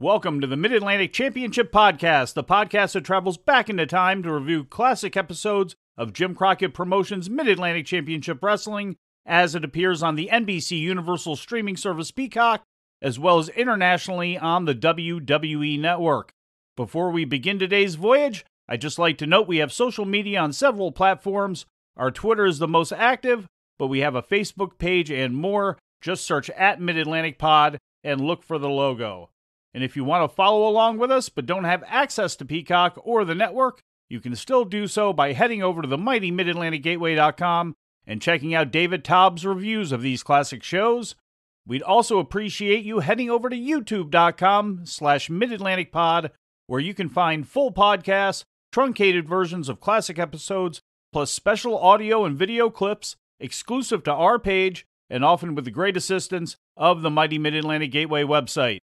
Welcome to the Mid Atlantic Championship Podcast, the podcast that travels back into time to review classic episodes of Jim Crockett Promotions Mid Atlantic Championship Wrestling as it appears on the NBC Universal streaming service Peacock, as well as internationally on the WWE Network. Before we begin today's voyage, I'd just like to note we have social media on several platforms. Our Twitter is the most active, but we have a Facebook page and more. Just search at Mid Atlantic Pod and look for the logo. And if you want to follow along with us but don't have access to Peacock or the network, you can still do so by heading over to the mighty midatlanticgateway.com and checking out David Taub's reviews of these classic shows. We'd also appreciate you heading over to youtube.com slash midatlanticpod, where you can find full podcasts, truncated versions of classic episodes, plus special audio and video clips exclusive to our page and often with the great assistance of the mighty Mid-Atlantic Gateway website.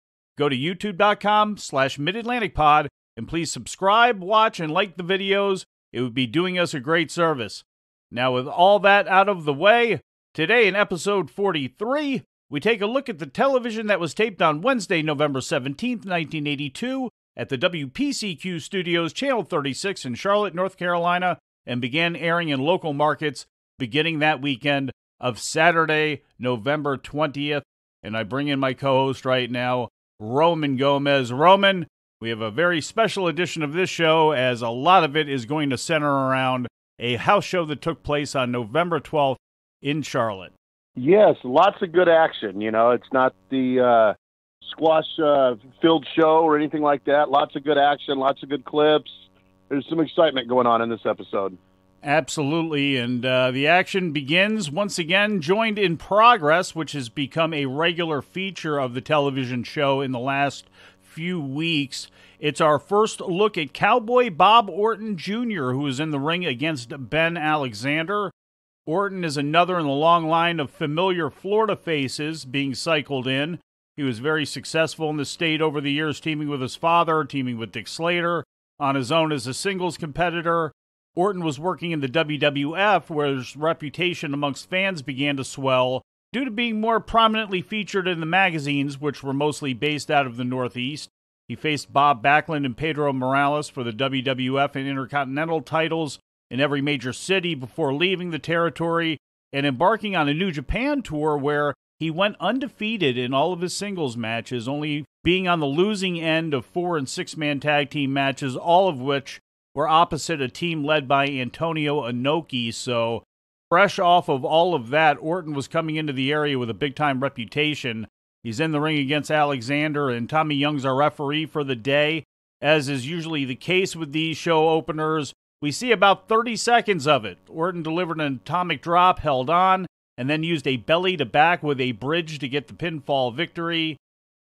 Go to youtube.com slash midatlanticpod and please subscribe, watch, and like the videos. It would be doing us a great service. Now, with all that out of the way, today in episode 43, we take a look at the television that was taped on Wednesday, November 17th, 1982, at the WPCQ Studios, Channel 36 in Charlotte, North Carolina, and began airing in local markets beginning that weekend of Saturday, November 20th. And I bring in my co host right now, Roman Gomez. Roman, we have a very special edition of this show as a lot of it is going to center around a house show that took place on November 12th in Charlotte. Yes, lots of good action. You know, it's not the uh, squash uh, filled show or anything like that. Lots of good action, lots of good clips. There's some excitement going on in this episode. Absolutely. And uh, the action begins once again, joined in progress, which has become a regular feature of the television show in the last few weeks. It's our first look at Cowboy Bob Orton Jr., who is in the ring against Ben Alexander. Orton is another in the long line of familiar Florida faces being cycled in. He was very successful in the state over the years, teaming with his father, teaming with Dick Slater, on his own as a singles competitor. Orton was working in the WWF, where his reputation amongst fans began to swell due to being more prominently featured in the magazines, which were mostly based out of the Northeast. He faced Bob Backlund and Pedro Morales for the WWF and Intercontinental titles in every major city before leaving the territory and embarking on a New Japan tour where he went undefeated in all of his singles matches, only being on the losing end of four and six man tag team matches, all of which were opposite a team led by Antonio Inoki. So, fresh off of all of that, Orton was coming into the area with a big time reputation. He's in the ring against Alexander, and Tommy Young's our referee for the day. As is usually the case with these show openers, we see about 30 seconds of it. Orton delivered an atomic drop, held on, and then used a belly to back with a bridge to get the pinfall victory.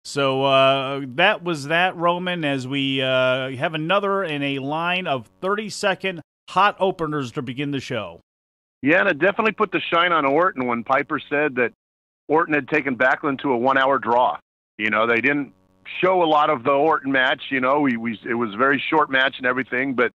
So uh, that was that, Roman, as we uh, have another in a line of 30 second hot openers to begin the show. Yeah, and it definitely put the shine on Orton when Piper said that Orton had taken Backlund to a one hour draw. You know, they didn't show a lot of the Orton match. You know, we, we it was a very short match and everything, but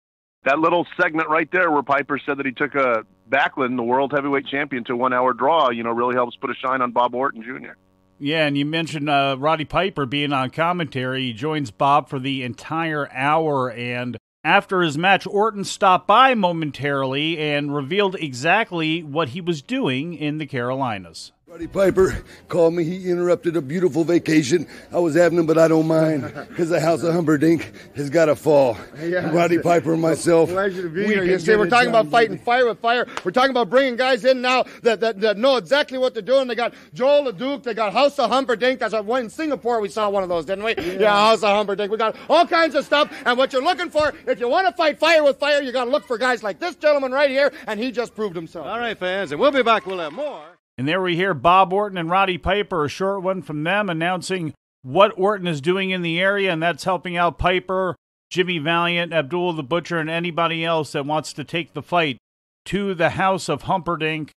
that little segment right there where Piper said that he took a Backlund, the world heavyweight champion, to a one hour draw, you know, really helps put a shine on Bob Orton Jr. Yeah, and you mentioned uh, Roddy Piper being on commentary. He joins Bob for the entire hour. And after his match, Orton stopped by momentarily and revealed exactly what he was doing in the Carolinas. Roddy Piper called me. He interrupted a beautiful vacation I was having, him, but I don't mind because the house of Humperdink has got to fall. Yeah, Roddy Piper and myself. Pleasure to be here. You we're talking about fighting fire with fire. We're talking about bringing guys in now that, that, that know exactly what they're doing. They got Jos LeDuc. They got House of Humperdink. That's one in Singapore. We saw one of those, didn't we? Yeah. yeah, House of Humperdink. We got all kinds of stuff. And what you're looking for, if you want to fight fire with fire, you got to look for guys like this gentleman right here, and he just proved himself. All right, fans, and we'll be back. We'll have more. And there we hear Bob Orton and Roddy Piper, a short one from them, announcing what Orton is doing in the area, and that's helping out Piper, Jimmy Valiant, Abdul the Butcher, and anybody else that wants to take the fight to the House of Humperdink.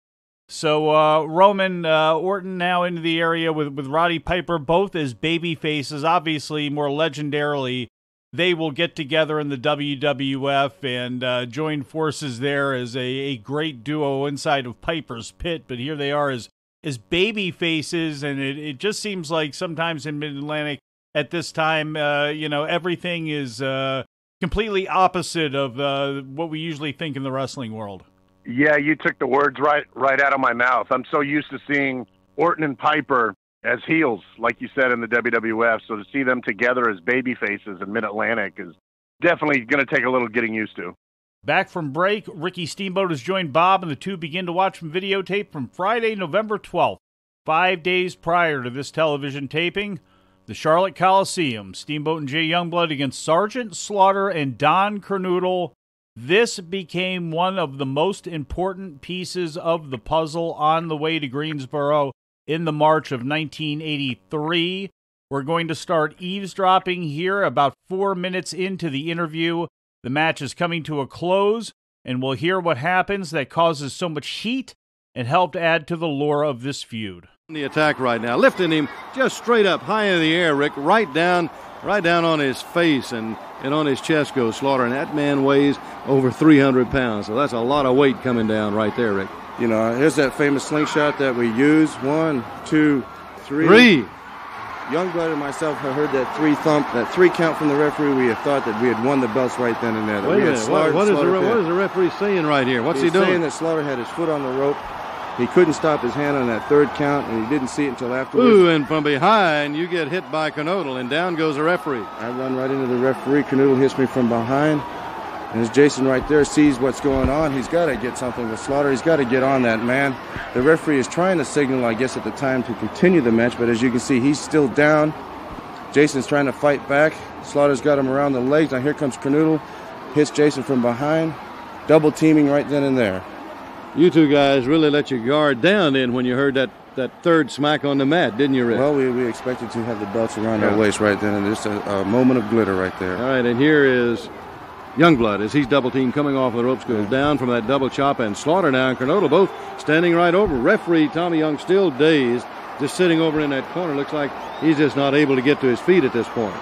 So uh, Roman uh, Orton now into the area with, with Roddy Piper, both as baby faces, obviously more legendarily they will get together in the WWF and uh, join forces there as a, a great duo inside of Piper's Pit. But here they are as as baby faces, and it, it just seems like sometimes in Mid Atlantic at this time. Uh, you know, everything is uh, completely opposite of uh, what we usually think in the wrestling world. Yeah, you took the words right right out of my mouth. I'm so used to seeing Orton and Piper as heels, like you said in the WWF. So to see them together as baby faces in Mid Atlantic is definitely going to take a little getting used to. Back from break, Ricky Steamboat has joined Bob, and the two begin to watch some videotape from Friday, November 12th, five days prior to this television taping. The Charlotte Coliseum, Steamboat and Jay Youngblood against Sergeant Slaughter and Don Kernodle. This became one of the most important pieces of the puzzle on the way to Greensboro in the March of 1983. We're going to start eavesdropping here about four minutes into the interview. The match is coming to a close, and we'll hear what happens that causes so much heat and helped add to the lore of this feud. The attack right now, lifting him just straight up, high in the air, Rick, right down, right down on his face and, and on his chest goes Slaughter, and that man weighs over 300 pounds, so that's a lot of weight coming down right there, Rick. You know, here's that famous slingshot that we use. One, two, three. Three. Youngblood and myself had heard that three thump, that three count from the referee. We had thought that we had won the belts right then and there. Wait a minute. What, what, is the, what is the referee saying right here? What's He's he doing? saying that Slaughter had his foot on the rope. He couldn't stop his hand on that third count, and he didn't see it until afterwards. Ooh, and from behind, you get hit by Kernodle, and down goes the referee. I run right into the referee. Kernodle hits me from behind. And as Jason right there sees what's going on, he's got to get something with Slaughter. He's got to get on that man. The referee is trying to signal, I guess, at the time to continue the match, but as you can see, he's still down. Jason's trying to fight back. Slaughter's got him around the legs. Now here comes Kernodle, hits Jason from behind, double teaming right then and there. You two guys really let your guard down then when you heard that, that third smack on the mat, didn't you, Rick? Well, we, we expected to have the belts around our waist right then, and just a, a moment of glitter right there. All right, and here is Youngblood as he's double team coming off the ropes goes down from that double chop and Slaughter now and Kernodle both standing right over. Referee Tommy Young still dazed, just sitting over in that corner. Looks like he's just not able to get to his feet at this point.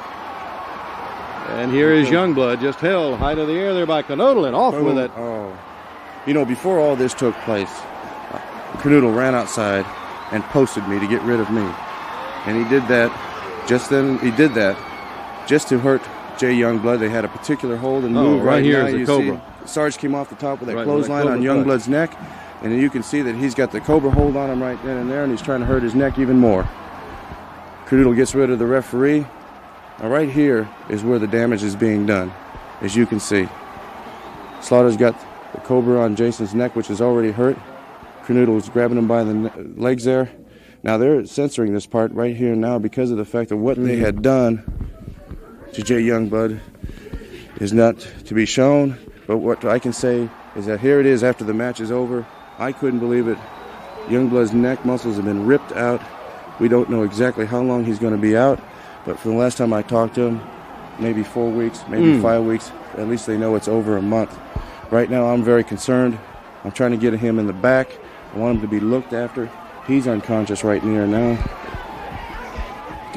And here is Youngblood just held high to the air there by Kernodle and off with it. Oh. You know, before all this took place, Kernodle ran outside and posted me to get rid of me. And he did that just then, he did that just to hurt Jay Youngblood. They had a particular hold and Oh, move right here now. you Cobra. See, Sarge came off the top with that Right, clothesline on Youngblood's neck. And you can see that he's got the Cobra hold on him right then and there, and he's trying to hurt his neck even more. Kernodle gets rid of the referee. Now, right here is where the damage is being done, as you can see. Slaughter's got the Cobra on Jason's neck, which is already hurt. Kernodle is grabbing him by the legs there. Now, they're censoring this part right here now because of the fact of what they mm. had done to Jay Youngblood is not to be shown. But what I can say is that here it is after the match is over. I couldn't believe it. Youngblood's neck muscles have been ripped out. We don't know exactly how long he's going to be out, but from the last time I talked to him, maybe four weeks, maybe hmm. five weeks. At least they know it's over a month. Right now, I'm very concerned. I'm trying to get him in the back. I want him to be looked after. He's unconscious right near now.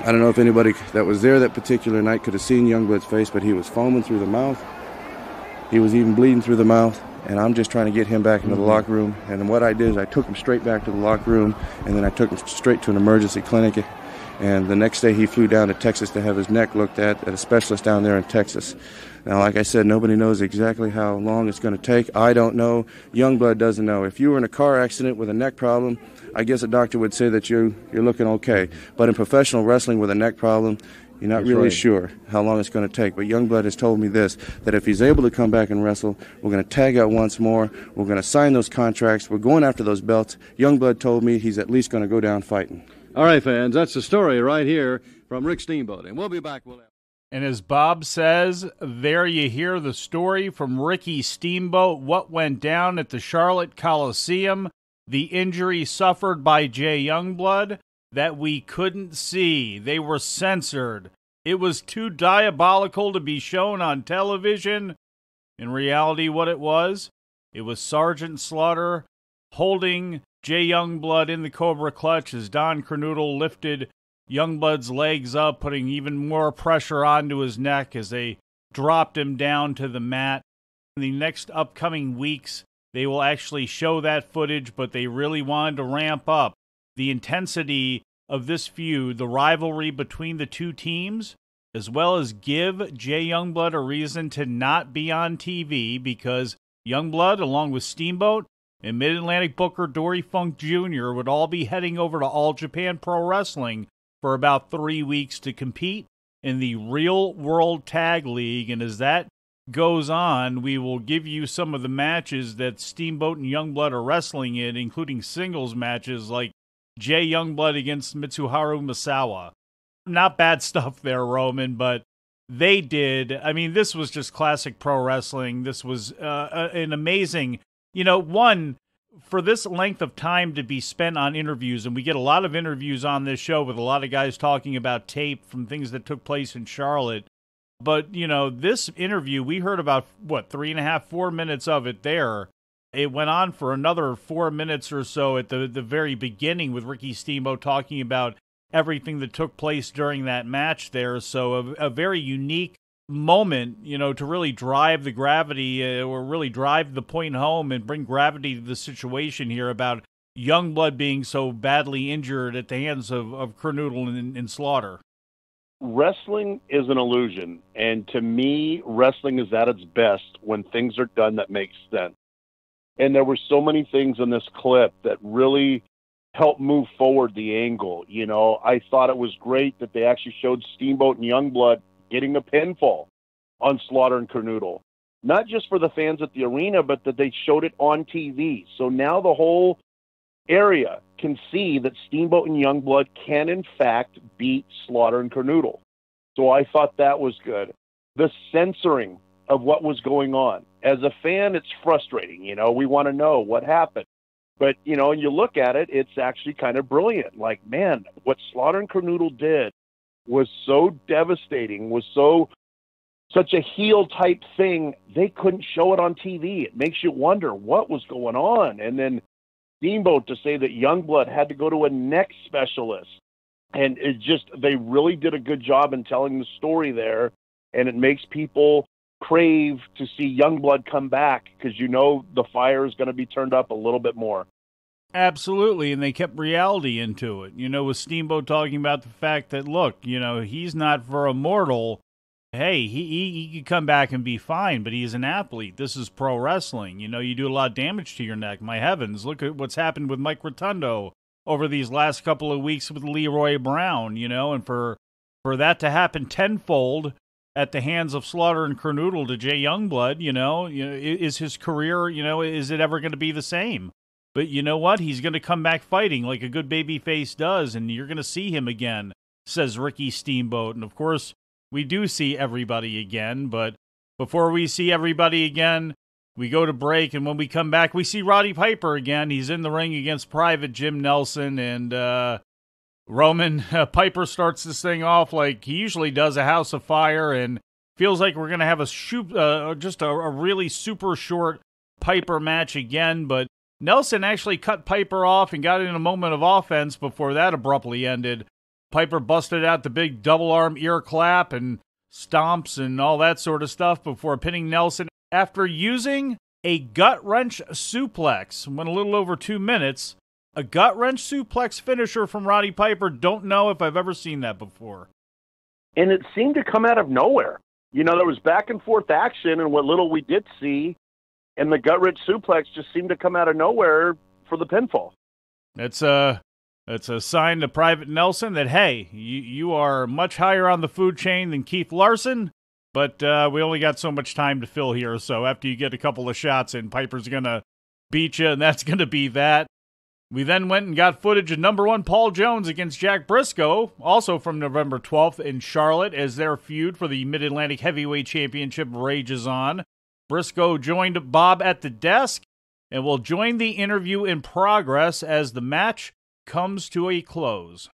I don't know if anybody that was there that particular night could have seen Youngblood's face, but he was foaming through the mouth. He was even bleeding through the mouth, and I'm just trying to get him back into the mm-hmm. locker room. And what I did is I took him straight back to the locker room, and then I took him straight to an emergency clinic. And the next day he flew down to Texas to have his neck looked at at a specialist down there in Texas. Now, like I said, nobody knows exactly how long it's going to take. I don't know. Youngblood doesn't know. If you were in a car accident with a neck problem, I guess a doctor would say that you're you're looking okay. But in professional wrestling with a neck problem, you're not That's really right. sure how long it's going to take. But Youngblood has told me this: that if he's able to come back and wrestle, we're going to tag out once more. We're going to sign those contracts. We're going after those belts. Youngblood told me he's at least going to go down fighting. All right, fans, that's the story right here from Rick Steamboat. And we'll be back. We'll And as Bob says, there you hear the story from Ricky Steamboat, what went down at the Charlotte Coliseum, the injury suffered by Jay Youngblood that we couldn't see. They were censored. It was too diabolical to be shown on television. In reality, what it was, it was Sergeant Slaughter holding Jay Youngblood in the Cobra Clutch as Don Kernodle lifted Youngblood's legs up, putting even more pressure onto his neck as they dropped him down to the mat. In the next upcoming weeks, they will actually show that footage, but they really wanted to ramp up the intensity of this feud, the rivalry between the two teams, as well as give Jay Youngblood a reason to not be on TV because Youngblood, along with Steamboat and Mid Atlantic Booker Dory Funk Jr., would all be heading over to All Japan Pro Wrestling for about three weeks to compete in the Real World Tag League. And as that goes on, we will give you some of the matches that Steamboat and Youngblood are wrestling in, including singles matches like Jay Youngblood against Mitsuharu Misawa. Not bad stuff there, Roman, but they did. I mean, this was just classic pro wrestling. This was uh, an amazing, you know, one for this length of time to be spent on interviews, and we get a lot of interviews on this show with a lot of guys talking about tape from things that took place in Charlotte. But, you know, this interview, we heard about, what, three and a half, four minutes of it there. It went on for another four minutes or so at the, the very beginning with Ricky Steamboat talking about everything that took place during that match there. So, a, a very unique moment, you know, to really drive the gravity uh, or really drive the point home and bring gravity to the situation here about Youngblood being so badly injured at the hands of, of Kernodle and, and Slaughter. Wrestling is an illusion. And to me, wrestling is at its best when things are done that make sense. And there were so many things in this clip that really helped move forward the angle. You know, I thought it was great that they actually showed Steamboat and Youngblood getting a pinfall on Slaughter and Kernodle. Not just for the fans at the arena, but that they showed it on TV. So now the whole area can see that Steamboat and Youngblood can, in fact, beat Slaughter and Kernodle. So I thought that was good. The censoring of what was going on. As a fan, it's frustrating. You know, we want to know what happened. But, you know, and you look at it, it's actually kind of brilliant. Like, man, what Slaughter and Kernodle did was so devastating, was so such a heel type thing, they couldn't show it on TV. It makes you wonder what was going on. And then Steamboat to say that Youngblood had to go to a neck specialist. And it just, they really did a good job in telling the story there. And it makes people crave to see Youngblood come back because you know the fire is going to be turned up a little bit more. Absolutely, and they kept reality into it. You know, with Steamboat talking about the fact that look, you know, he's not for a mortal. Hey, he, he he could come back and be fine, but he's an athlete. This is pro wrestling. You know, you do a lot of damage to your neck. My heavens, look at what's happened with Mike Rotundo over these last couple of weeks with Leroy Brown. You know, and for for that to happen tenfold at the hands of Slaughter and Kernodle to Jay Youngblood, you know, you know, is his career, you know, is it ever going to be the same? But you know what? He's going to come back fighting like a good baby face does, and you're going to see him again, says Ricky Steamboat. And of course, we do see everybody again, but before we see everybody again, we go to break, and when we come back, we see Roddy Piper again. He's in the ring against Private Jim Nelson, and uh, Roman uh, Piper starts this thing off like he usually does a house of fire, and feels like we're going to have a shoot, uh, just a, a really super short Piper match again, but Nelson actually cut Piper off and got in a moment of offense before that abruptly ended. Piper busted out the big double arm ear clap and stomps and all that sort of stuff before pinning Nelson after using a gut wrench suplex. Went a little over two minutes. A gut wrench suplex finisher from Roddy Piper. Don't know if I've ever seen that before. And it seemed to come out of nowhere. You know, there was back and forth action, and what little we did see, and the gut wrench suplex just seemed to come out of nowhere for the pinfall. It's a it's a sign to Private Nelson that hey, you you are much higher on the food chain than Keith Larson, but uh, we only got so much time to fill here. So after you get a couple of shots in, Piper's gonna beat you, and that's gonna be that. We then went and got footage of number one Paul Jones against Jack Brisco, also from November 12th in Charlotte, as their feud for the Mid Atlantic Heavyweight Championship rages on. Brisco joined Bob at the desk and will join the interview in progress as the match comes to a close.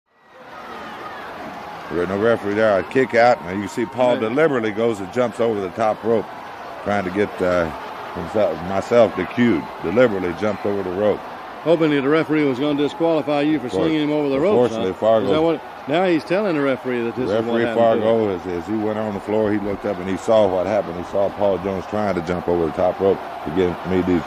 There's no referee there. I kick out, and you see Paul deliberately goes and jumps over the top rope, trying to get uh, himself, myself cued. Deliberately jumped over the rope. Hoping that the referee was going to disqualify you for slinging him over the rope. Unfortunately, Fargo. Now he's telling the referee that this referee is what Fargo, as, as he went on the floor, he looked up and he saw what happened. He saw Paul Jones trying to jump over the top rope to get me these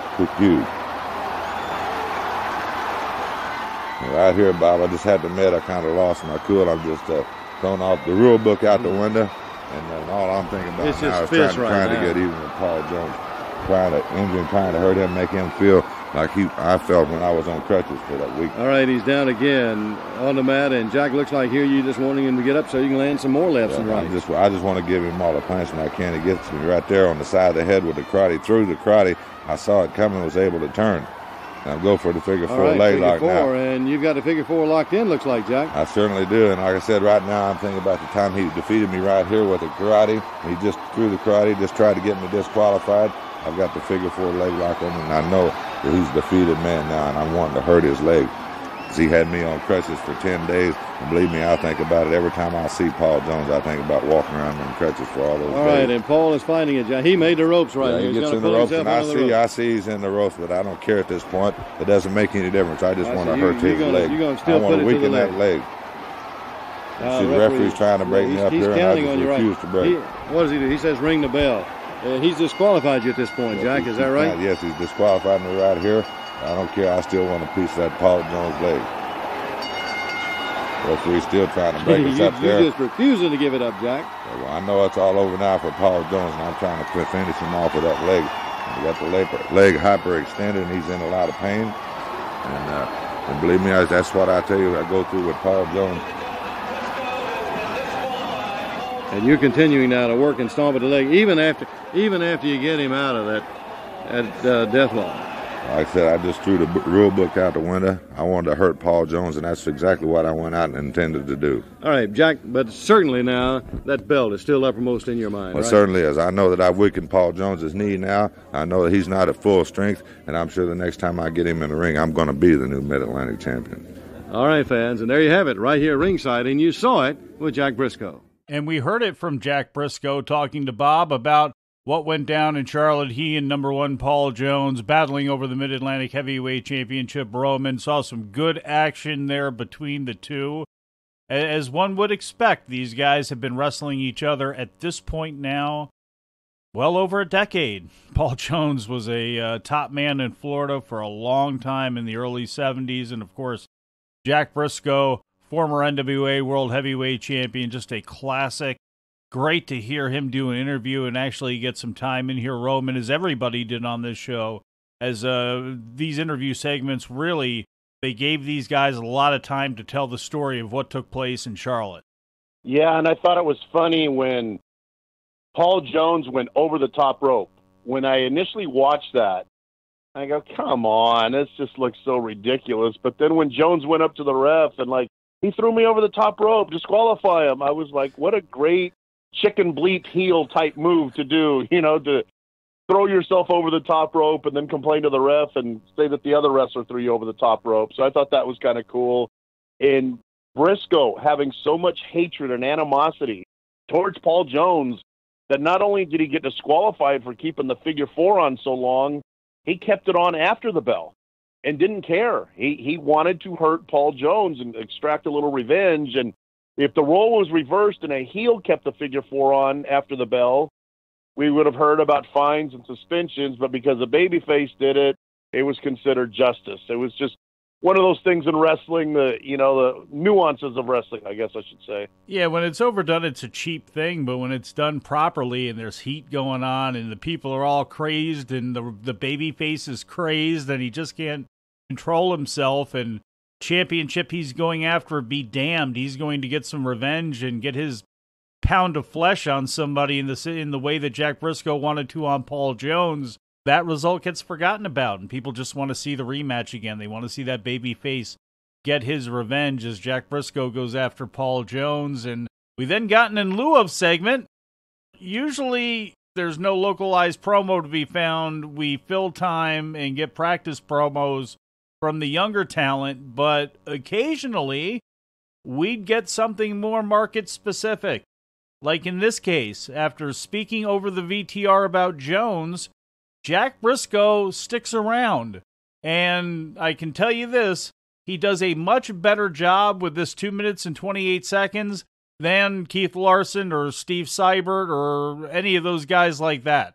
Right here, Bob, I just had to admit I kind of lost my cool. I'm just uh, throwing off the rule book out the window, and then all I'm thinking about It's now just is trying, right trying now. to get even with Paul Jones, trying to injure him, trying to hurt him, make him feel like he I felt when I was on crutches for that week. All right, he's down again on the mat, and Jack looks like here you just wanting him to get up so you can land some more lefts and I rights. just I just want to give him all the punishment I can. He gets me right there on the side of the head with the karate. Through the karate, I saw it coming, was able to turn. Now go for the figure four right, leg figure lock four, now. and you've got the figure four locked in. Looks like Jack. I certainly do, and like I said, right now I'm thinking about the time he defeated me right here with the karate. He just threw the karate, just tried to get me disqualified. I've got the figure four leg lock on, him, and I know that he's a defeated man now, and I'm wanting to hurt his leg. He had me on crutches for 10 days, and believe me, I think about it every time I see Paul Jones. I think about walking around on crutches for all those All days. right, and Paul is finding it. Jack. He made the ropes right Yeah, here. he gets in the ropes, and I out of the see, ropes. I see he's in the ropes, but I don't care at this point. It doesn't make any difference. I just I want see. to hurt his gonna- leg. you're gonna still I want to weaken that leg. Uh, see, the referee's trying to break he's, me up he's here, and I counting just on you, right? to break. He, what does he do? He says ring the bell. Uh, he's disqualified you at this point, Jack. Yes, Is that right? can. Yes, he's disqualified me right here. I don't care. I still want a piece of that Paul Jones leg. Referee's still trying to break you, us up you there. just refusing to give it up, Jack. Well, I know it's all over now for Paul Jones, and I'm trying to finish him off with that leg. He got the leg, leg hyperextended, and he's in a lot of pain. And, uh, and believe me, I, that's what I tell you. I go through with Paul Jones. And you're continuing now to work and stomp at the leg, even after even after you get him out of that that uh, death lock. Like I said, I just threw the rule book out the window. I wanted to hurt Paul Jones, and that's exactly what I went out and intended to do. All right, Jack. But certainly now that belt is still uppermost in your mind. Well, right? certainly is. I know that I've weakened Paul Jones's knee now. I know that he's not at full strength, and I'm sure the next time I get him in the ring, I'm going to be the new Mid Atlantic champion. All right, fans, and there you have it, right here ringside, and you saw it with Jack Brisco. And we heard it from Jack Brisco talking to Bob about what went down in Charlotte. He and number one Paul Jones battling over the Mid Atlantic Heavyweight Championship. Roman saw some good action there between the two. As one would expect, these guys have been wrestling each other at this point now well over a decade. Paul Jones was a uh, top man in Florida for a long time in the early 70s. And of course, Jack Brisco, former NWA World Heavyweight Champion, just a classic. Great to hear him do an interview and actually get some time in here, Roman, as everybody did on this show. As uh, these interview segments really, they gave these guys a lot of time to tell the story of what took place in Charlotte. Yeah, and I thought it was funny when Paul Jones went over the top rope. When I initially watched that, I go, "Come on, this just looks so ridiculous." But then when Jones went up to the ref and like he threw me over the top rope, disqualify him, I was like, "What a great chicken bleep heel type move to do!" You know, to throw yourself over the top rope and then complain to the ref and say that the other wrestler threw you over the top rope. So I thought that was kind of cool. And Brisco having so much hatred and animosity towards Paul Jones that not only did he get disqualified for keeping the figure four on so long, he kept it on after the bell and didn't care. He he wanted to hurt Paul Jones and extract a little revenge. And if the role was reversed and a heel kept the figure four on after the bell, we would have heard about fines and suspensions. But because the babyface did it, it was considered justice. It was just one of those things in wrestling, the you know the nuances of wrestling, I guess I should say. Yeah, when it's overdone, it's a cheap thing, but when it's done properly and there's heat going on and the people are all crazed and the the baby face is crazed and he just can't control himself and championship he's going after be damned he's going to get some revenge and get his pound of flesh on somebody in the in the way that Jack Brisco wanted to on Paul Jones that result gets forgotten about and people just want to see the rematch again they want to see that baby face get his revenge as Jack Brisco goes after Paul Jones. And we then got an in lieu of segment. Usually there's no localized promo to be found. We fill time and get practice promos from the younger talent, but occasionally we'd get something more market specific. Like in this case, after speaking over the VTR about Jones, Jack Brisco sticks around. And I can tell you this he does a much better job with this 2 minutes and 28 seconds than Keith Larson or Steve Seibert or any of those guys like that.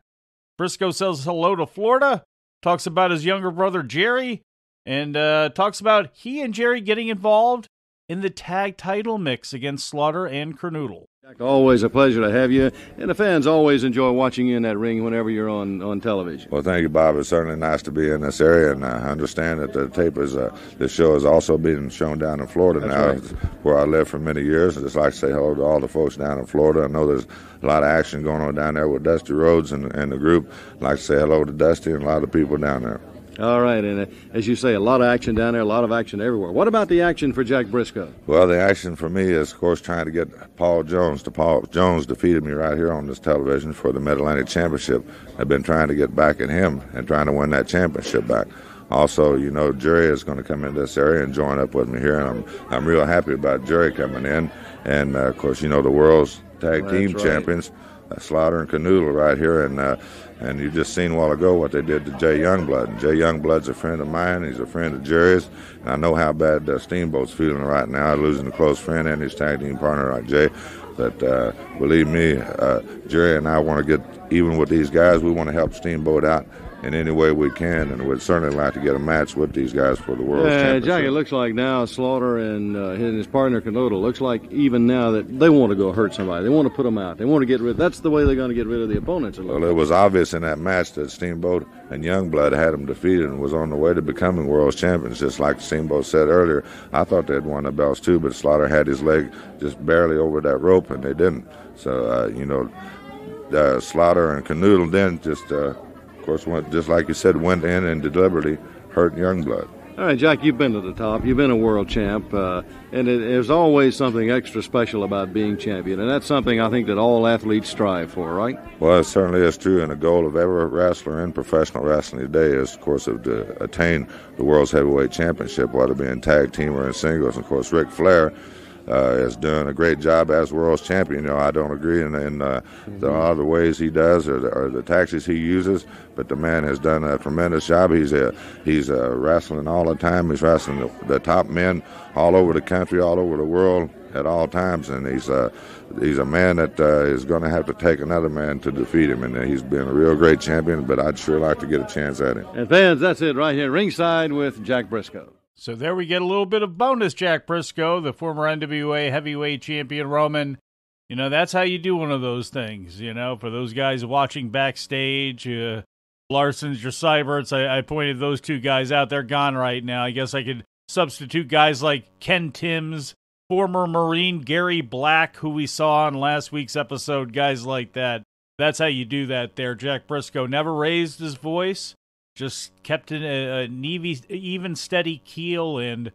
Brisco says hello to Florida, talks about his younger brother Jerry, and uh, talks about he and Jerry getting involved in the tag title mix against Slaughter and Kernodle. Always a pleasure to have you, and the fans always enjoy watching you in that ring whenever you're on, on television. Well, thank you, Bob. It's certainly nice to be in this area, and I understand that the tape is, uh, the show is also being shown down in Florida That's now, right. where I lived for many years. I'd just like to say hello to all the folks down in Florida. I know there's a lot of action going on down there with Dusty Rhodes and, and the group. I'd like to say hello to Dusty and a lot of people down there. All right, and uh, as you say, a lot of action down there, a lot of action everywhere. What about the action for Jack Brisco? Well, the action for me is, of course, trying to get Paul Jones. To Paul Jones defeated me right here on this television for the Mid Atlantic Championship. I've been trying to get back at him and trying to win that championship back. Also, you know, Jerry is going to come in this area and join up with me here, and I'm I'm real happy about Jerry coming in. And uh, of course, you know, the world's tag That's team right. champions, uh, Slaughter and Kernodle, right here, and. Uh, and you just seen a while ago what they did to Jay Youngblood. And Jay Youngblood's a friend of mine. He's a friend of Jerry's. And I know how bad uh, Steamboat's feeling right now, losing a close friend and his tag team partner like Jay. But uh, believe me, uh, Jerry and I want to get even with these guys. We want to help Steamboat out in any way we can, and we'd certainly like to get a match with these guys for the world Uh, championship. Jack, it looks like now Slaughter and, uh, his partner Kernodle looks like even now that they want to go hurt somebody. They want to put them out. They want to get rid. That's the way they're going to get rid of the opponents. Well, it was obvious in that match that Steamboat and Youngblood had him defeated and was on the way to becoming world champions. Just like Steamboat said earlier, I thought they'd won the belts too, but Slaughter had his leg just barely over that rope, and they didn't. So, uh, you know, uh, Slaughter and Kernodle then just, uh, of course, went just like you said, went in and deliberately hurt Youngblood. All right, Jack, you've been to the top. You've been a world champ, uh, and it, there's always something extra special about being champion, and that's something I think that all athletes strive for, right? Well, it certainly is true, and the goal of every wrestler in professional wrestling today is, of course, of to attain the world's heavyweight championship, whether it be in tag team or in singles. Of course, Ric Flair uh, is doing a great job as world's champion. You know, I don't agree in, in uh, the other ways he does or the, or the tactics he uses, but the man has done a tremendous job. He's uh, he's uh, wrestling all the time. He's wrestling the, the top men all over the country, all over the world at all times, and he's uh, he's a man that uh, is going to have to take another man to defeat him, and he's been a real great champion. But I'd sure like to get a chance at him. And fans, that's it right here, ringside with Jack Brisco. So there we get a little bit of bonus Jack Brisco, the former NWA heavyweight champion Roman. You know, that's how you do one of those things, you know, for those guys watching backstage, uh, Larson's, your Cyberts. I, I pointed those two guys out. They're gone right now. I guess I could substitute guys like Ken Timbs, former Marine Gary Black, who we saw on last week's episode, guys like that. That's how you do that there. Jack Brisco never raised his voice just kept in a, an even, even steady keel. And,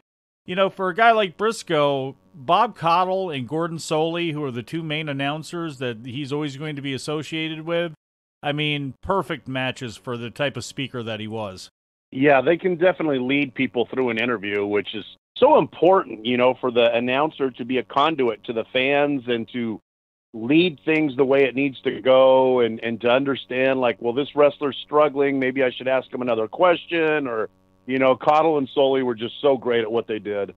you know, for a guy like Brisco, Bob Caudle and Gordon Solie, who are the two main announcers that he's always going to be associated with, I mean, perfect matches for the type of speaker that he was. Yeah, they can definitely lead people through an interview, which is so important, you know, for the announcer to be a conduit to the fans and to lead things the way it needs to go and, and to understand like, well, this wrestler's struggling. Maybe I should ask him another question or, you know, Caudle and Solie were just so great at what they did.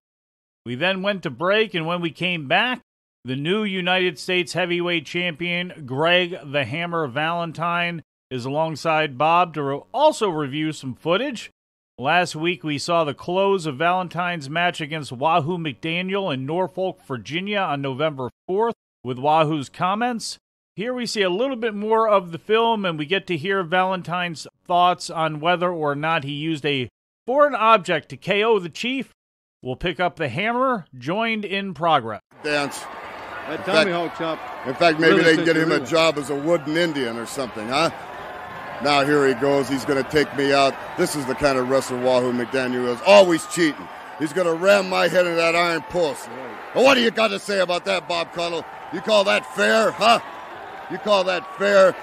We then went to break, and when we came back, the new United States heavyweight champion, Greg the Hammer Valentine, is alongside Bob to re- also review some footage. Last week, we saw the close of Valentine's match against Wahoo McDaniel in Norfolk, Virginia on November 4th with Wahoo's comments. Here we see a little bit more of the film, and we get to hear Valentine's thoughts on whether or not he used a foreign object to KO the Chief. We'll pick up the hammer, joined in progress. Dance. That fact- tomahawk chop. In fact, maybe Really they can get you him a job as a wooden Indian or something, huh? Now here he goes. He's going to take me out. This is the kind of wrestler Wahoo McDaniel is. Always cheating. He's going to ram my head into that iron post. Well, what do you got to say about that, Bob Caudle? You call that fair, huh? You call that fair?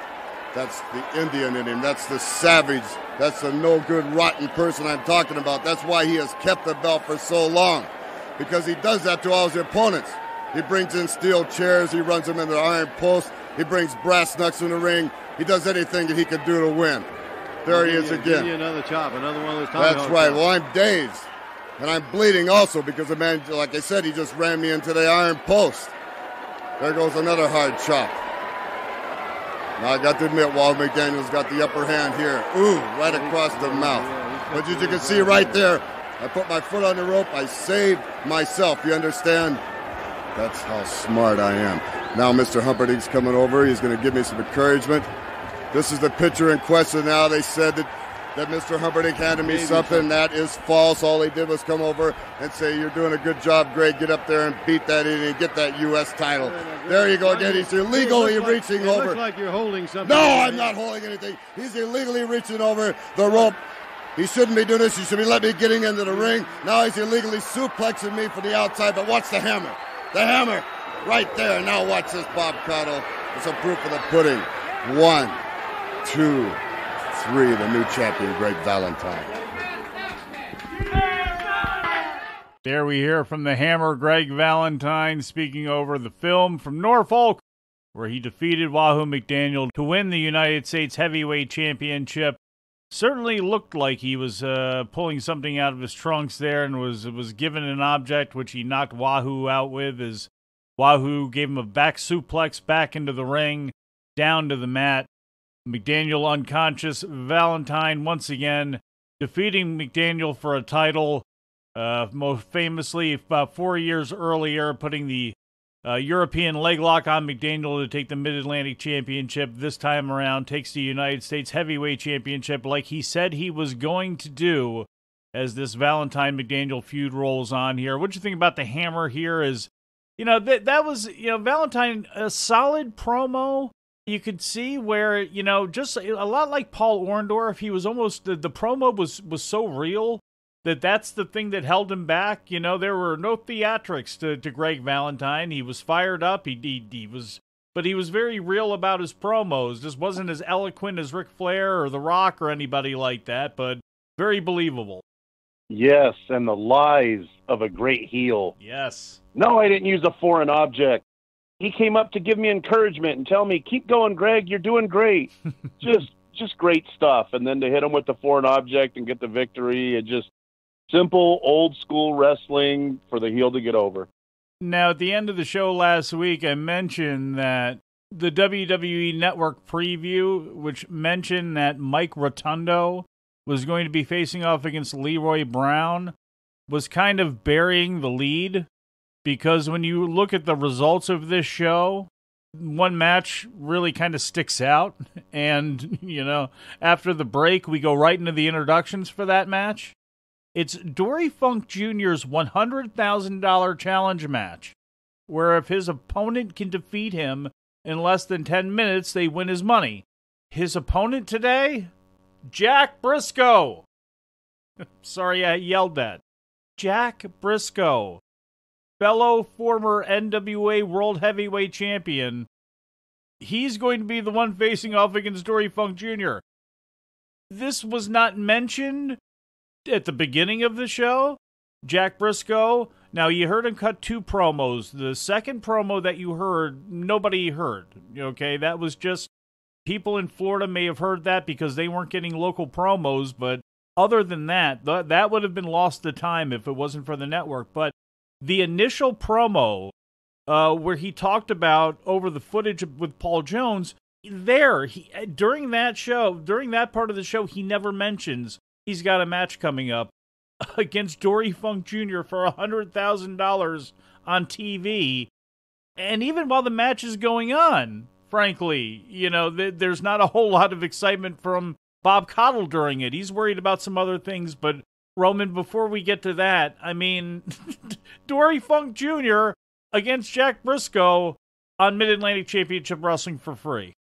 That's the Indian in him. That's the savage. That's the no good, rotten person I'm talking about. That's why he has kept the belt for so long. Because he does that to all his opponents. He brings in steel chairs, he runs them into the iron post, he brings brass knucks in the ring. He does anything that he can do to win. There he is again. another chop, another one of those That's right. chops. Well, I'm dazed. And I'm bleeding also because the man, like I said, he just ran me into the iron post. There goes another hard chop. Now I got to admit, Wahoo McDaniel's got the upper hand here. Ooh, right across the mouth. But as you can see right there, I put my foot on the rope. I saved myself. You understand? That's how smart I am. Now Mr. Humperdink's coming over. He's going to give me some encouragement. This is the pitcher in question now. They said that that Mr. Humperdink handed me something. That is false. All he did was come over and say, You're doing a good job, Greg. Get up there and beat that in and get that U.S. title. There you go again. He's illegally like, reaching it over. looks like you're holding something. No, I'm not holding anything. He's illegally reaching over the rope. He shouldn't be doing this. He should be letting me getting into the ring. Now he's illegally suplexing me from the outside. But watch the hammer. The hammer right there. Now watch this, Bob Caudle. It's a proof of the pudding. One, two, three. The new champion, Greg Valentine. There we hear from the Hammer Greg Valentine speaking over the film from Norfolk, where he defeated Wahoo McDaniel to win the United States Heavyweight Championship. Certainly looked like he was uh, pulling something out of his trunks there, and was was given an object which he knocked Wahoo out with. As Wahoo gave him a back suplex back into the ring, down to the mat. McDaniel unconscious. Valentine once again defeating McDaniel for a title. Uh, most famously, about four years earlier, putting the uh, European leg lock on McDaniel to take the Mid Atlantic Championship. This time around, takes the United States Heavyweight Championship like he said he was going to do as this Valentine McDaniel feud rolls on here. What do you think about the hammer here? Is, you know, that, that was, you know, Valentine, a solid promo. You could see where, you know, just a lot like Paul Orndorff, he was almost, the, the promo was, was so real that that's the thing that held him back. You know, there were no theatrics to, to Greg Valentine. He was fired up. He, he, he was, but he was very real about his promos. Just wasn't as eloquent as Ric Flair or The Rock or anybody like that, but very believable. Yes, and the lies of a great heel. Yes. No, I didn't use a foreign object. He came up to give me encouragement and tell me, "Keep going, Greg. You're doing great." just, just great stuff. And then to hit him with the foreign object and get the victory, it just simple old school wrestling for the heel to get over. Now, at the end of the show last week, I mentioned that the WWE Network preview, which mentioned that Mike Rotundo was going to be facing off against Leroy Brown, was kind of burying the lead because when you look at the results of this show, one match really kind of sticks out. And, you know, after the break, we go right into the introductions for that match. It's Dory Funk Jr.'s $100,000 challenge match, where if his opponent can defeat him in less than 10 minutes, they win his money. His opponent today? Jack Brisco. Sorry I yelled that. Jack Brisco, fellow former NWA World Heavyweight Champion. He's going to be the one facing off against Dory Funk Jr. This was not mentioned at the beginning of the show, Jack Brisco. Now you heard him cut two promos. The second promo that you heard, nobody heard. Okay, that was just people in Florida may have heard that because they weren't getting local promos, but other than that, th- that would have been lost to time if it wasn't for the network. But the initial promo uh, where he talked about over the footage with Paul Jones, there he during that show, during that part of the show, he never mentions he's got a match coming up against Dory Funk Jr. for a $100,000 on TV. And even while the match is going on, frankly, you know, th- there's not a whole lot of excitement from Bob Caudle during it. He's worried about some other things, but Roman, before we get to that, I mean, Dory Funk Jr. against Jack Brisco on Mid Atlantic Championship Wrestling for free.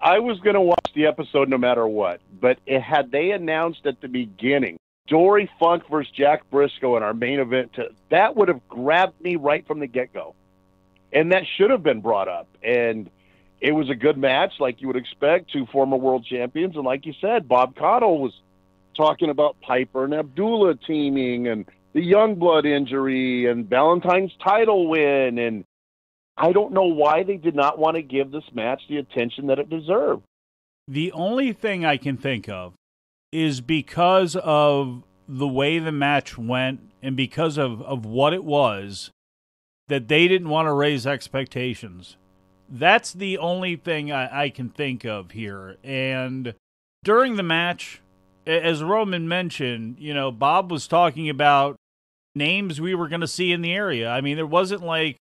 I was going to watch the episode no matter what, but it, had they announced at the beginning Dory Funk versus Jack Brisco in our main event, to, that would have grabbed me right from the get go. And that should have been brought up. And it was a good match, like you would expect, two former world champions. And like you said, Bob Caudle was talking about Piper and Abdullah teaming and the Youngblood injury and Valentine's title win. And I don't know why they did not want to give this match the attention that it deserved. The only thing I can think of is because of the way the match went and because of, of what it was that they didn't want to raise expectations. That's the only thing I, I can think of here. And during the match, as Roman mentioned, you know, Bob was talking about names we were going to see in the area. I mean, there wasn't like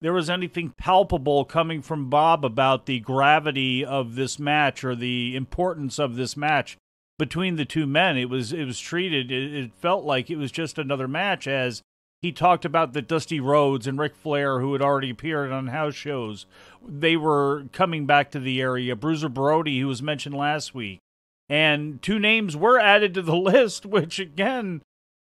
there was anything palpable coming from Bob about the gravity of this match or the importance of this match between the two men. It was it was treated. It, it felt like it was just another match as he talked about the Dusty Rhodes and Ric Flair, who had already appeared on house shows. They were coming back to the area. Bruiser Brody, who was mentioned last week. And two names were added to the list, which again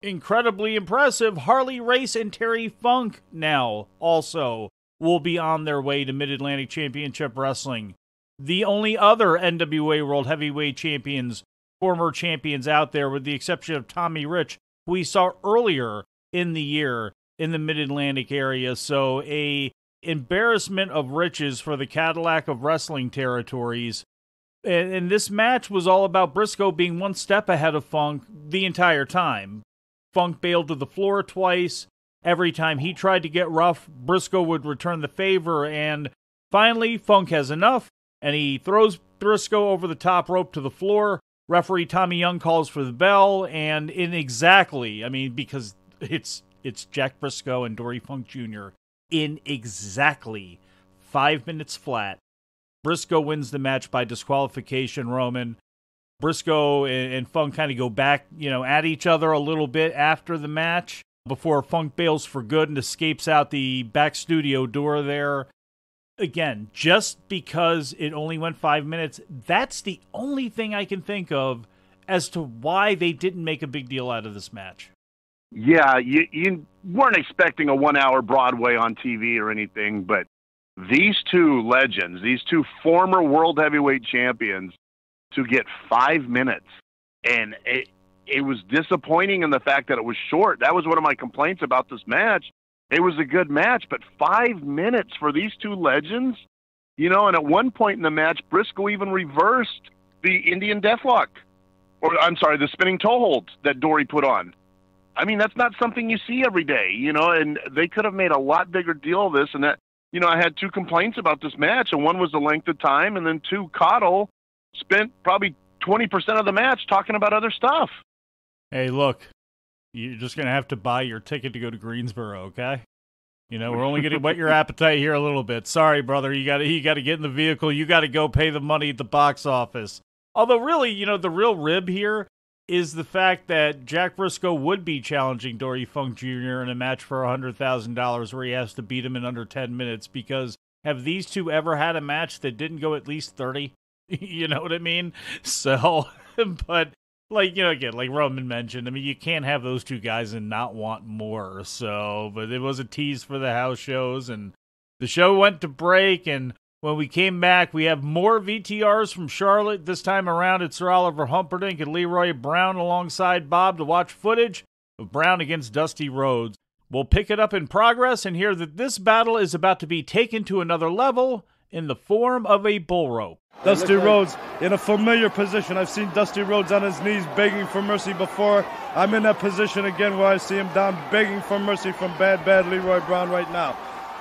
incredibly impressive. Harley Race and Terry Funk now also will be on their way to Mid Atlantic Championship Wrestling. The only other NWA World Heavyweight Champions, former champions out there, with the exception of Tommy Rich, who we saw earlier in the year in the Mid Atlantic area. So a embarrassment of riches for the Cadillac of wrestling territories. And, and this match was all about Brisco being one step ahead of Funk the entire time. Funk bailed to the floor twice. Every time he tried to get rough, Brisco would return the favor, and finally, Funk has enough, and he throws Brisco over the top rope to the floor. Referee Tommy Young calls for the bell, and in exactly, I mean, because it's it's Jack Brisco and Dory Funk Jr. in exactly five minutes flat. Brisco wins the match by disqualification. Roman Brisco and, and Funk kind of go back, you know, at each other a little bit after the match before Funk bails for good and escapes out the back studio door there. Again, just because it only went five minutes, that's the only thing I can think of as to why they didn't make a big deal out of this match. Yeah, you, you weren't expecting a one hour Broadway on TV or anything, but these two legends, these two former world heavyweight champions, to get five minutes. And it, it was disappointing in the fact that it was short. That was one of my complaints about this match. It was a good match, but five minutes for these two legends, you know, and at one point in the match, Brisco even reversed the Indian Deathlock, or I'm sorry, the spinning toe hold that Dory put on. I mean, that's not something you see every day, you know, and they could have made a lot bigger deal of this. And that, you know, I had two complaints about this match, and one was the length of time, and then two, Caudle spent probably 20% of the match talking about other stuff. Hey, look, you're just going to have to buy your ticket to go to Greensboro, okay? You know, we're only going to whet your appetite here a little bit. Sorry, brother, you got to you got to get in the vehicle. You got to go pay the money at the box office. Although really, you know, the real rib here is the fact that Jack Brisco would be challenging Dory Funk Jr. in a match for $100,000 where he has to beat him in under 10 minutes because have these two ever had a match that didn't go at least 30? you know what I mean? So, but like you know, again, like Roman mentioned, I mean, you can't have those two guys and not want more. So, but it was a tease for the house shows, and the show went to break. And when we came back, we have more VTRs from Charlotte. This time around, it's Sir Oliver Humperdink and Leroy Brown alongside Bob to watch footage of Brown against Dusty Rhodes. We'll pick it up in progress and hear that this battle is about to be taken to another level in the form of a bull rope. Dusty Rhodes in a familiar position. I've seen Dusty Rhodes on his knees begging for mercy before. I'm in that position again where I see him down begging for mercy from bad, bad Leroy Brown right now.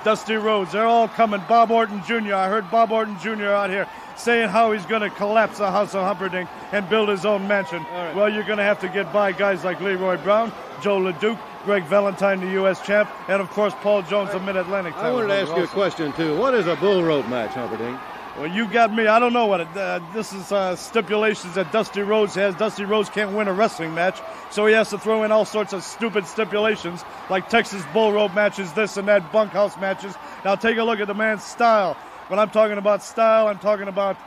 Dusty Rhodes, they're all coming. Bob Orton Jr., I heard Bob Orton Jr. out here saying how he's going to collapse the House of Humperdink and build his own mansion. Right. Well, you're going to have to get by guys like Leroy Brown, Jos LeDuc, Greg Valentine, the U.S. champ, and of course Paul Jones, the Mid Atlantic. I wanted to ask also. you a question too. What is a bull rope match, Humperdink? Well, you got me. I don't know what it. Uh, this is uh, stipulations that Dusty Rhodes has. Dusty Rhodes can't win a wrestling match, so he has to throw in all sorts of stupid stipulations like Texas bull rope matches, this and that, bunkhouse matches. Now take a look at the man's style. When I'm talking about style, I'm talking about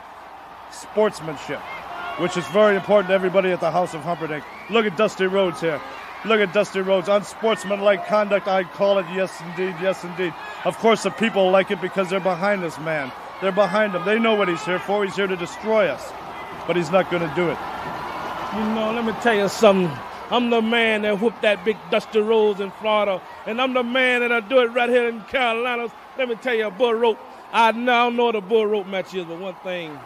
sportsmanship, which is very important to everybody at the House of Humperdink. Look at Dusty Rhodes here. Look at Dusty Rhodes. Unsportsmanlike conduct, I'd call it. Yes, indeed. Yes, indeed. Of course, the people like it because they're behind this man. They're behind him. They know what he's here for. He's here to destroy us. But he's not going to do it. You know, let me tell you something. I'm the man that whooped that big Dusty Rhodes in Florida, and I'm the man that'll do it right here in Carolina. Let me tell you, a bull rope. I now know a bull rope match is, but one thing,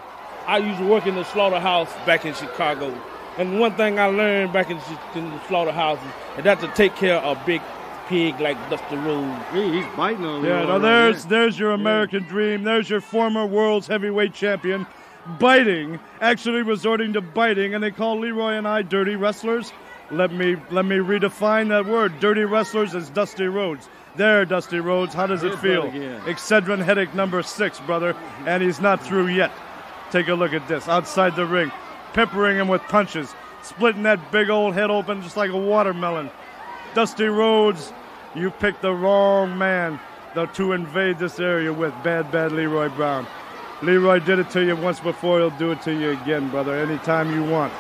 I used to work in the slaughterhouse back in Chicago. And one thing I learned back in, the slaughterhouse is that to take care of big pig like Dusty Rhodes. he's biting on Yeah, now there's there's your American yeah. dream. There's your former world's heavyweight champion. biting, actually resorting to biting, and they call Leroy and I dirty wrestlers. Let me let me redefine that word. Dirty wrestlers is Dusty Rhodes. There, Dusty Rhodes. How does it feel? Excedrin headache number six, brother, and he's not through yet. Take a look at this outside the ring, peppering him with punches, splitting that big old head open just like a watermelon. Dusty Rhodes, you picked the wrong man to invade this area with. Bad, bad Leroy Brown. Leroy did it to you once before, he'll do it to you again, brother, anytime you want.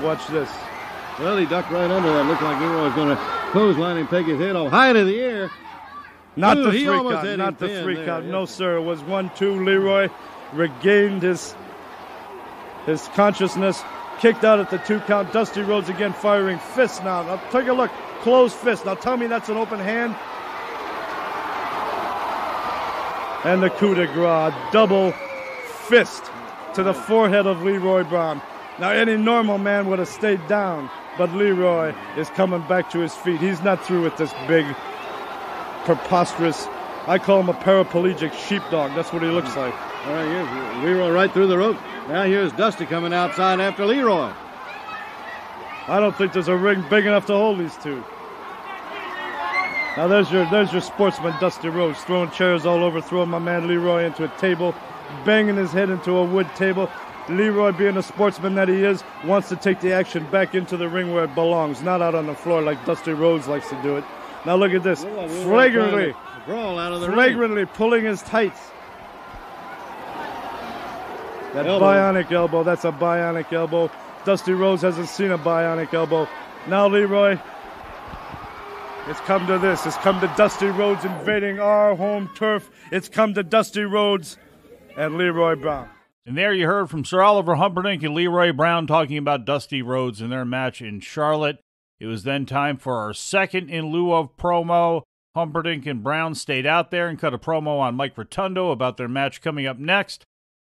Watch this. Well, he ducked right under that. Looked like Leroy was going to clothesline and take his head off high to the air. Not Ooh, the he three count. Not the three count. No, sir. It was one, two. Leroy regained his his consciousness. Kicked out at the two count. Dusty Rhodes again firing fists now. Now take a look. Closed fist. Now tell me that's an open hand. And the coup de grace. Double fist to the forehead of Leroy Brown. Now any normal man would have stayed down, but Leroy is coming back to his feet. He's not through with this big, preposterous. I call him a paraplegic sheepdog. That's what he looks like. All right, here's Leroy right through the rope. Now here's Dusty coming outside after Leroy. I don't think there's a ring big enough to hold these two. Now there's your there's your sportsman Dusty Rhodes throwing chairs all over, throwing my man Leroy into a table, banging his head into a wood table. Leroy, being a sportsman that he is, wants to take the action back into the ring where it belongs, not out on the floor like Dusty Rhodes likes to do it. Now look at this, flagrantly, trying to Brawl out ring. flagrantly pulling his tights. That Elbow. bionic elbow, that's a bionic elbow. Dusty Rhodes hasn't seen a bionic elbow. Now Leroy, it's come to this. It's come to Dusty Rhodes invading our home turf. It's come to Dusty Rhodes and Leroy Brown. And there you heard from Sir Oliver Humperdink and Leroy Brown talking about Dusty Rhodes and their match in Charlotte. It was then time for our second in lieu of promo. Humperdink and Brown stayed out there and cut a promo on Mike Rotundo about their match coming up next.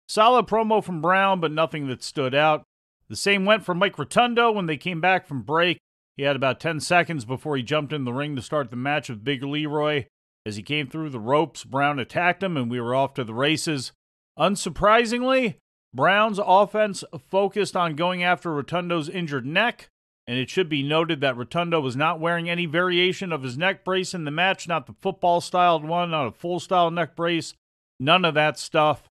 Solid promo from Brown, but nothing that stood out. The same went for Mike Rotundo when they came back from break. He had about 10 seconds before he jumped in the ring to start the match with Big Leroy. As he came through the ropes, Brown attacked him, and we were off to the races. Unsurprisingly, Brown's offense focused on going after Rotundo's injured neck, and it should be noted that Rotundo was not wearing any variation of his neck brace in the match, not the football styled one, not a full style neck brace, none of that stuff.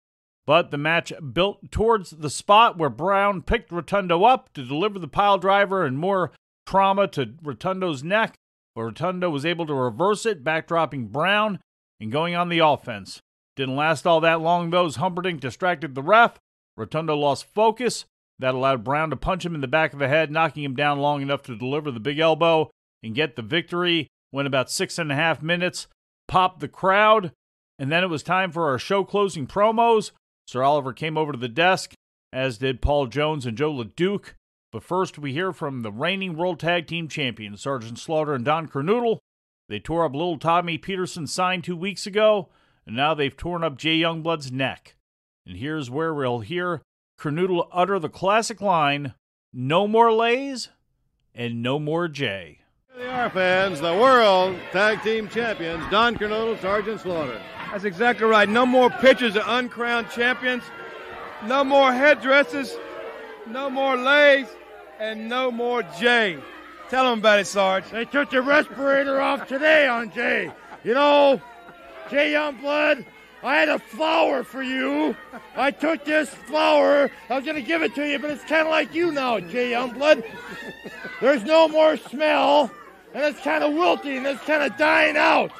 But the match built towards the spot where Brown picked Rotundo up to deliver the pile driver and more trauma to Rotundo's neck, but Rotundo was able to reverse it, backdropping Brown and going on the offense. Didn't last all that long, though, as Humperdink distracted the ref. Rotundo lost focus. That allowed Brown to punch him in the back of the head, knocking him down long enough to deliver the big elbow and get the victory. Went about six and a half minutes, popped the crowd, and then it was time for our show closing promos. Sir Oliver came over to the desk, as did Paul Jones and Jos LeDuc. But first, we hear from the reigning World Tag Team Champions, Sergeant Slaughter and Don Kernodle. They tore up little Tommy Peterson's sign two weeks ago, and now they've torn up Jay Youngblood's neck. And here's where we'll hear Kernodle utter the classic line No more Lays and no more Jay. Here they are, fans, the World Tag Team Champions, Don Kernodle, Sergeant Slaughter. That's exactly right. No more pictures of uncrowned champions. No more headdresses. No more lays. And no more Jay. Tell them about it, Sarge. They took the respirator off today on Jay. You know, Jay Youngblood, I had a flower for you. I took this flower. I was going to give it to you, but it's kind of like you now, Jay Youngblood. There's no more smell, and it's kind of wilting, it's kind of dying out.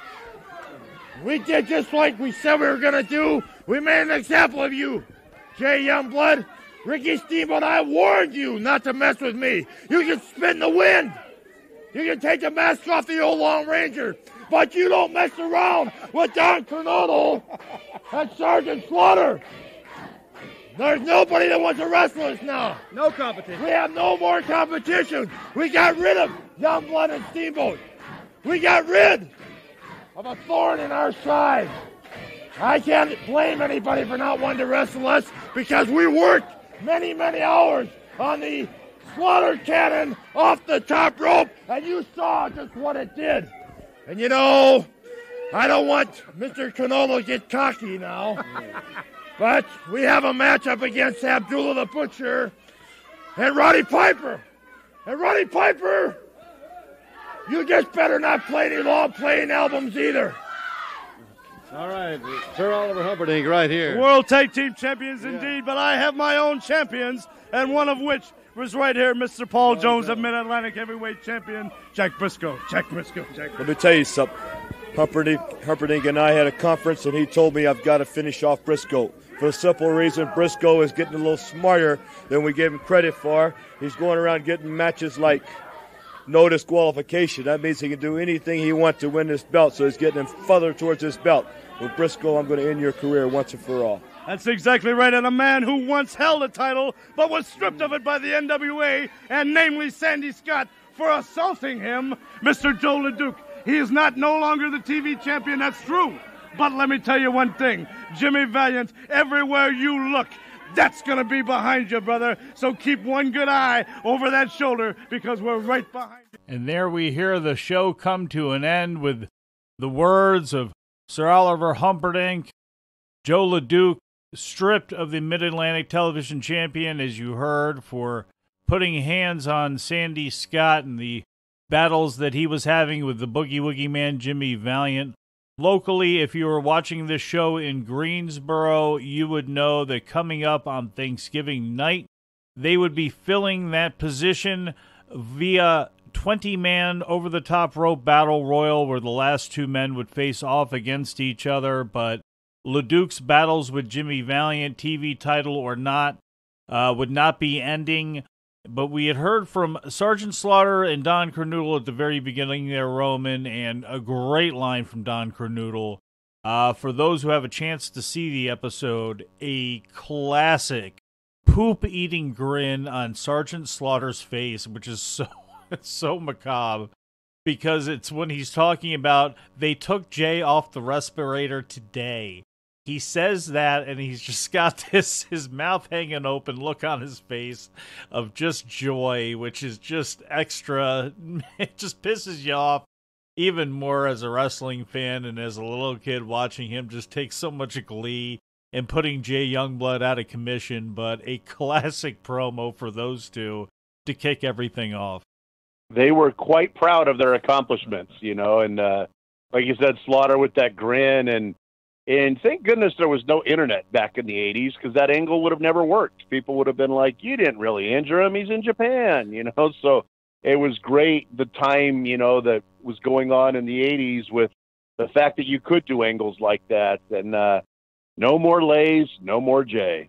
We did just like we said we were going to do. We made an example of you, Jay Youngblood. Ricky Steamboat, I warned you not to mess with me. You can spin the wind. You can take the mask off the old Lone Ranger, but you don't mess around with Don Kernodle and Sergeant Slaughter. There's nobody that wants to wrestle us now. No competition. We have no more competition. We got rid of Youngblood and Steamboat. We got rid of a thorn in our side. I can't blame anybody for not wanting to wrestle us because we worked many, many hours on the slaughter cannon off the top rope, and you saw just what it did. And you know, I don't want Mr. Kernodle to get cocky now. But we have a matchup against Abdullah the Butcher and Roddy Piper. And Roddy Piper, you just better not play any long playing albums either. All right, Sir Oliver Humperdink right here. World Tag Team Champions indeed, but I have my own champions, and one of which was right here, Mr. Paul Jones, the Mid Atlantic Heavyweight Champion, Jack Brisco. Jack Brisco. Jack. Let me tell you something. Humperdink, Humperdink and I had a conference, and he told me I've got to finish off Brisco. For the simple reason, Brisco is getting a little smarter than we gave him credit for. He's going around getting matches like no disqualification. That means he can do anything he wants to win this belt, so he's getting him further towards this belt. With Brisco, I'm going to end your career once and for all. That's exactly right. And a man who once held a title but was stripped of it by the NWA, and namely Sandy Scott, for assaulting him, Mr. Jos LeDuc. He is not no longer the TV champion, that's true. But let me tell you one thing Jimmy Valiant, everywhere you look, that's going to be behind you, brother. So keep one good eye over that shoulder because we're right behind you. And there we hear the show come to an end with the words of Sir Oliver Humperdink, Jos LeDuc, stripped of the Mid Atlantic Television Champion, as you heard, for putting hands on Sandy Scott and the battles that he was having with the Boogie Woogie Man Jimmy Valiant. Locally, if you were watching this show in Greensboro, you would know that coming up on Thanksgiving night, they would be filling that position via 20 man over the top rope battle royal where the last two men would face off against each other. But LeDuc's battles with Jimmy Valiant, TV title or not, uh, would not be ending. But we had heard from Sergeant Slaughter and Don Kernodle at the very beginning there, Roman, and a great line from Don Kernodle. Uh, for those who have a chance to see the episode, a classic poop eating grin on Sergeant Slaughter's face, which is so so macabre because it's when he's talking about they took Jay off the respirator today he says that and he's just got this his mouth hanging open look on his face of just joy which is just extra it just pisses you off even more as a wrestling fan and as a little kid watching him just take so much glee in putting Jay Youngblood out of commission. But a classic promo for those two to kick everything off. They were quite proud of their accomplishments you know and uh like you said slaughter with that grin and and thank goodness there was no internet back in the 80s because that angle would have never worked. People would have been like, you didn't really injure him. He's in Japan, you know? So it was great the time, you know, that was going on in the 80s with the fact that you could do angles like that. And uh, no more lays, no more Jay.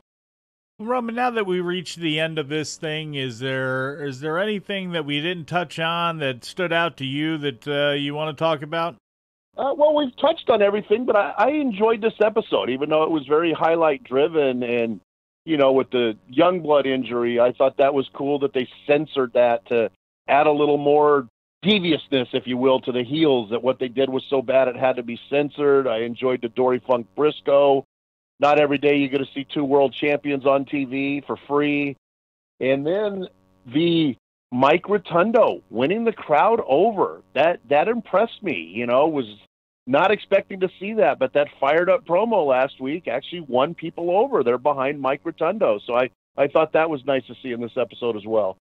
Roman, now that we reached the end of this thing, is there is there anything that we didn't touch on that stood out to you that uh, you want to talk about? Uh, well, we've touched on everything, but I, I enjoyed this episode, even though it was very highlight driven. And, you know, with the young blood injury, I thought that was cool that they censored that to add a little more deviousness, if you will, to the heels. That what they did was so bad it had to be censored. I enjoyed the Dory Funk Brisco. Not every day you're going to see two world champions on TV for free. And then the Mike Rotundo winning the crowd over. That that impressed me. You know, was not expecting to see that, but that fired up promo last week actually won people over. They're behind Mike Rotundo. So I, I thought that was nice to see in this episode as well.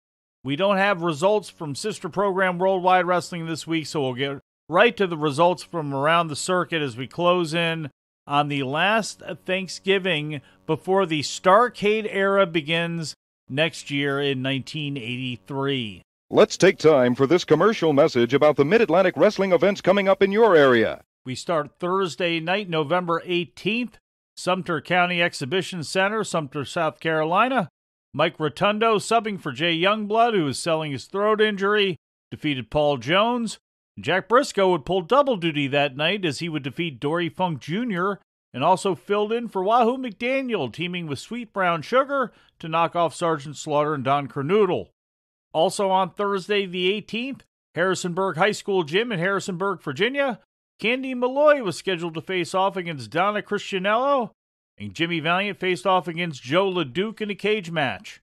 We don't have results from sister program Worldwide Wrestling this week, so we'll get right to the results from around the circuit as we close in on the last Thanksgiving before the Starcade era begins next year in 1983. Let's take time for this commercial message about the Mid Atlantic wrestling events coming up in your area. We start Thursday night, November 18th, Sumter County Exhibition Center, Sumter, South Carolina. Mike Rotundo subbing for Jay Youngblood, who is selling his throat injury, defeated Paul Jones. Jack Brisco would pull double duty that night as he would defeat Dory Funk Jr and also filled in for Wahoo McDaniel, teaming with Sweet Brown Sugar to knock off Sergeant Slaughter and Don Kernodle. Also on Thursday, the 18th, Harrisonburg High School Gym in Harrisonburg, Virginia, Candy Malloy was scheduled to face off against Donna Christanello, and Jimmy Valiant faced off against Jos LeDuc in a cage match.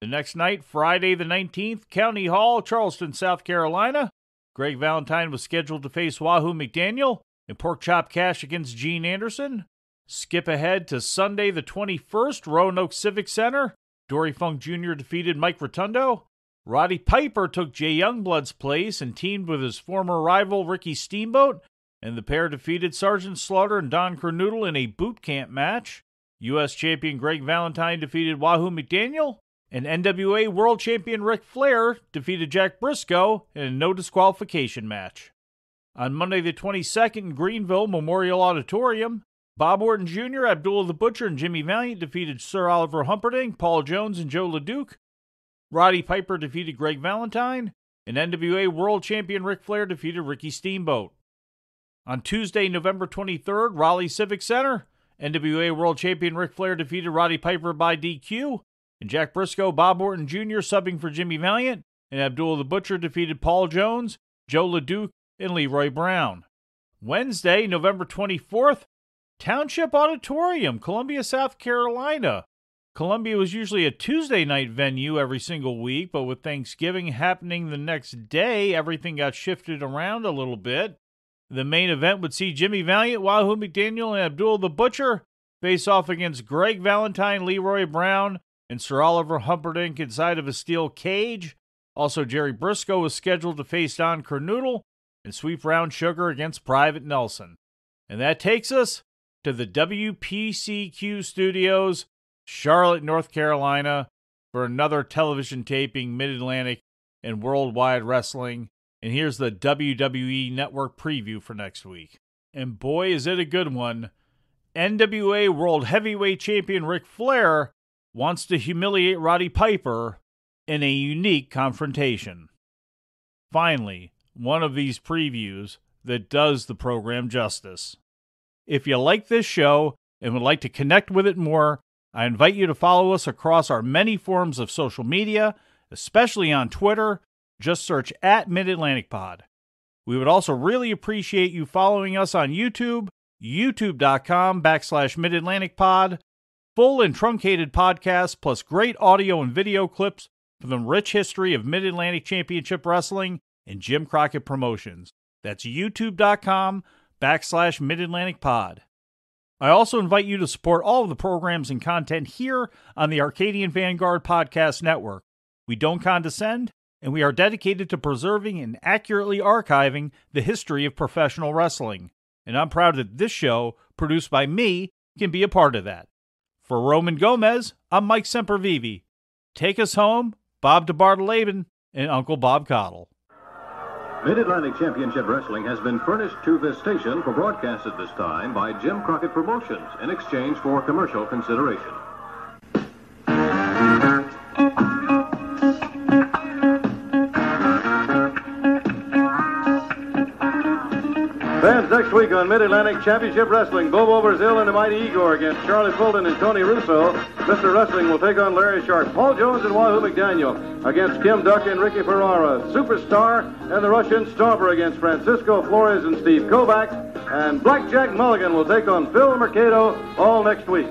The next night, Friday the 19th, County Hall, Charleston, South Carolina, Greg Valentine was scheduled to face Wahoo McDaniel, and Pork Chop Cash against Gene Anderson. Skip ahead to Sunday the 21st, Roanoke Civic Center. Dory Funk Jr. defeated Mike Rotundo. Roddy Piper took Jay Youngblood's place and teamed with his former rival Ricky Steamboat, and the pair defeated Sergeant Slaughter and Don Kernodle in a boot camp match. U.S. champion Greg Valentine defeated Wahoo McDaniel, and NWA World Champion Ric Flair defeated Jack Brisco in a no disqualification match. On Monday the 22nd in Greenville Memorial Auditorium, Bob Orton Jr., Abdullah the Butcher, and Jimmy Valiant defeated Sir Oliver Humperdink, Paul Jones, and Jos LeDuc. Roddy Piper defeated Greg Valentine, and NWA World Champion Ric Flair defeated Ricky Steamboat. On Tuesday, November 23rd, Raleigh Civic Center, NWA World Champion Ric Flair defeated Roddy Piper by DQ, and Jack Brisco, Bob Orton Jr. subbing for Jimmy Valiant, and Abdullah the Butcher defeated Paul Jones, Joe LeDuc, and Leroy Brown. Wednesday, November 24th, Township Auditorium, Columbia, South Carolina. Columbia was usually a Tuesday night venue every single week, but with Thanksgiving happening the next day, everything got shifted around a little bit. The main event would see Jimmy Valiant, Wahoo McDaniel, and Abdul the Butcher face off against Greg Valentine, Leroy Brown, and Sir Oliver Humperdink inside of a steel cage. Also, Jerry Brisco was scheduled to face Don Kernodle and sweep Brown Sugar against Private Nelson. And that takes us to the WPCQ studios, Charlotte, North Carolina, for another television taping, Mid Atlantic and Worldwide Wrestling. And here's the WWE Network preview for next week. And boy, is it a good one. NWA World Heavyweight Champion Ric Flair wants to humiliate Roddy Piper in a unique confrontation. Finally, one of these previews that does the program justice. If you like this show and would like to connect with it more, I invite you to follow us across our many forms of social media, especially on Twitter. Just search at Mid Atlantic Pod. We would also really appreciate you following us on YouTube, youtube.com backslash Mid Atlantic Pod, full and truncated podcasts, plus great audio and video clips from the rich history of Mid Atlantic Championship Wrestling and Jim Crockett Promotions. That's youtube.com backslash Mid Atlantic Pod. I also invite you to support all of the programs and content here on the Arcadian Vanguard Podcast Network. We don't condescend, and we are dedicated to preserving and accurately archiving the history of professional wrestling. And I'm proud that this show, produced by me, can be a part of that. For Roman Gomez, I'm Mike Sempervive. Take us home, Bob DeBartoleben and Uncle Bob Caudle. Mid-Atlantic Championship Wrestling has been furnished to this station for broadcast at this time by Jim Crockett Promotions in exchange for commercial consideration. Fans, next week on Mid-Atlantic Championship Wrestling, Bobo Brazil and the Mighty Igor against Charlie Fulton and Tony Russo. Mr. Wrestling will take on Larry Sharpe. Paul Jones and Wahoo McDaniel against Kim Duk and Ricky Ferrara. Superstar and the Russian Stomper against Francisco Flores and Steve Kovacs. And Blackjack Mulligan will take on Phil Mercado all next week.